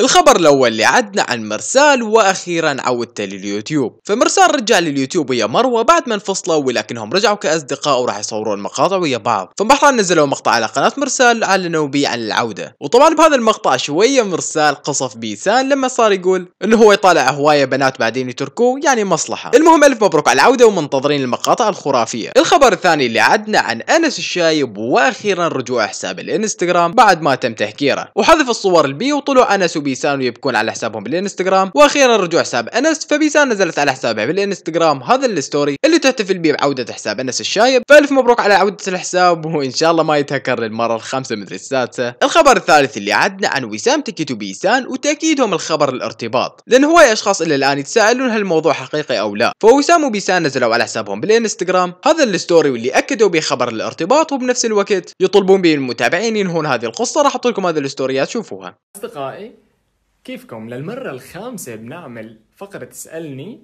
الخبر الأول اللي عدنا عن مرسال وأخيرا عودته لليوتيوب. فمرسال رجع لليوتيوب ويا مروة بعد ما انفصلوا ولكنهم رجعوا كأصدقاء وراح يصورون مقاطع ويا بعض. فبحرا نزلوا مقطع على قناة مرسال أعلنوا بيه عن العودة. وطبعا بهذا المقطع شوية مرسال قصف بيسان لما صار يقول إنه هو يطالع هواية بنات بعدين يتركوه يعني مصلحة. المهم ألف مبروك على العودة ومنتظرين المقاطع الخرافية. الخبر الثاني اللي عدنا عن أنس الشايب وأخيرا رجوع حساب الإنستغرام بعد ما تم تهكيره. وحذف الصور البي وطلعوا أنس وبيسان ويبكون على حسابهم بالإنستغرام. وأخيرا رجوع حساب أنس. فبيسان نزلت على حسابها بالإنستغرام هذا ال story اللي تحتفل به بعودة حساب أنس الشايب. فألف مبروك على عودة الحساب. وإن شاء الله ما يتهكر للمره الخامسة مدري السادسة. الخبر الثالث اللي عدنا عن وسام تكيت وبيسان وتاكيدهم الخبر الارتباط. لأن هواي أشخاص إلى الآن يتساءلون هل الموضوع حقيقي أو لا. فوسام وبيسان نزلوا على حسابهم بالإنستغرام. هذا ال story واللي أكدوا به خبر الارتباط. وبنفس الوقت يطلبون به المتابعين ينهون هذه القصة. راح أحط لكم هذه الستوريات. شوفوها. أصدقائي كيفكم للمرة الخامسة بنعمل فقرة تسألني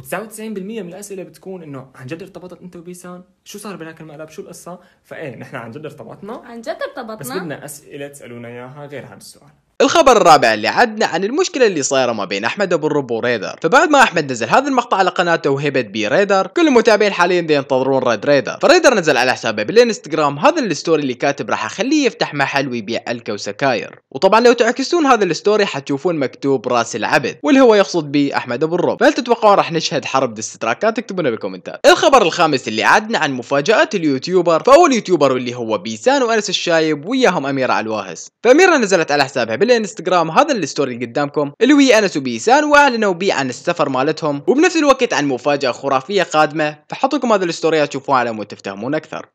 و99% من الأسئلة بتكون إنه عن جد ارتبطت أنت وبيسان؟ شو صار بهناك المقلب؟ شو القصة؟ فإيه نحن عن جد ارتبطنا عن جد بس ارتبطنا بدنا أسئلة تسألونا إياها غير هذا السؤال الخبر الرابع اللي عدنا عن المشكلة اللي صايرة ما بين أحمد أبو الرب وريدر. فبعد ما أحمد نزل هذا المقطع على قناته وهبت بي ريدر كل المتابعين حاليا دي ينتظرون رد ريدر. فريدر نزل على حسابه بالإنستغرام هذا ال story اللي كاتب راح أخليه يفتح محل ويبيع علكة وسكاير وطبعا لو تعكسون هذا ال story حتشوفون مكتوب راس العبد واللي هو يقصد به أحمد أبو الرب. فهل تتوقعون راح نشهد حرب ديستراكات اكتبونا بالكومنتات. الخبر الخامس اللي عدنا عن مفاجآت ال YouTuber فأول YouTuber واللي هو بيسان وأنس الشايب وياهم أميرة علواهس فأميرة نزلت على حسابها بالإنستغرام هذا ال story اللي قدامكم. اللي هو أنس وبيسان وأعلنوا بيه عن السفر مالتهم. وبنفس الوقت عن مفاجأة خرافية قادمة. فحط لكم هذه الستوريات تشوفوها على مود تفتهمون أكثر.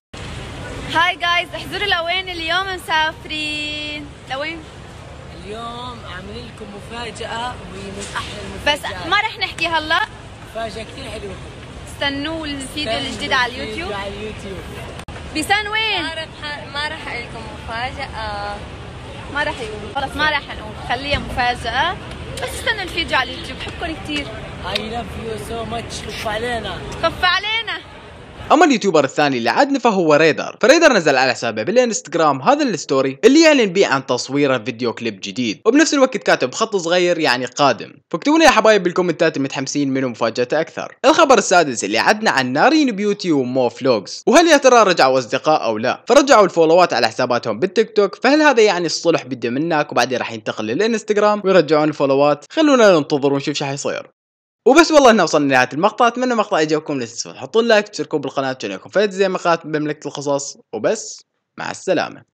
هاي جايز احضروا لوين اليوم مسافرين. لوين؟ اليوم عاملين لكم مفاجأة وهي من أحلى بس المفاجآت ما رح نحكي هلا. مفاجأة كثير حلوة. استنوا الفيديو الجديد على اليوتيوب. على اليوتيوب. بيسان وين؟ ما رح ما رح أقول لكم مفاجأة. ما رح يقولوا خلص ما رح نقول خليها مفاجأة. بس استنوا الفيديو على اليوتيوب. بحبكم كثير I love you so much. خف علينا. خف علينا. أما ال YouTuber الثاني اللي عدنا فهو ريدر. فريدر نزل على حسابه بالإنستغرام هذا ال story اللي يعلن بيه عن تصويره فيديو كليب جديد. وبنفس الوقت كاتب خط صغير يعني قادم. فاكتبوا لي يا حبايب بالكومنتات المتحمسين منو مفاجأته أكثر. الخبر السادس اللي عدنا عن نارين بيوتي ومو فلوجز وهل يا ترى رجعوا أصدقاء أو لا؟ فرجعوا الفولوات على حساباتهم بالتيك توك. فهل هذا يعني الصلح بده منك وبعدين راح ينتقل للإنستغرام ويرجعون الفولوات؟ خلونا ننتظر ونشوف شو حيصير. وبس والله إنه وصلنا لنهاية المقطع. أتمنى المقطع يعجبكم. لا تنسوا تحطون لايك وتشتركوا بالقناة يكون فايد زي مقاطع بمملكه القصص. وبس مع السلامة.